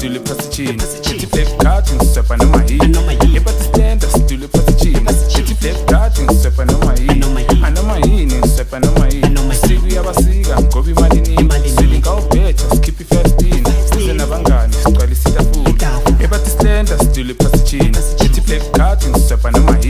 situle phansi chini. Ethi black card ngisepha noma yini? Ebati stand situle phansi chini. Ethi black card ngisepha noma yini? Anoma yini ngisepha noma yini? Siku yabasika ngoba imali nini? Silinga ubetha sikhiphe i-15 size nabangani sicwalisa itafula. Ebati stand situle phansi chini. Ethi black card ngisepha noma yini?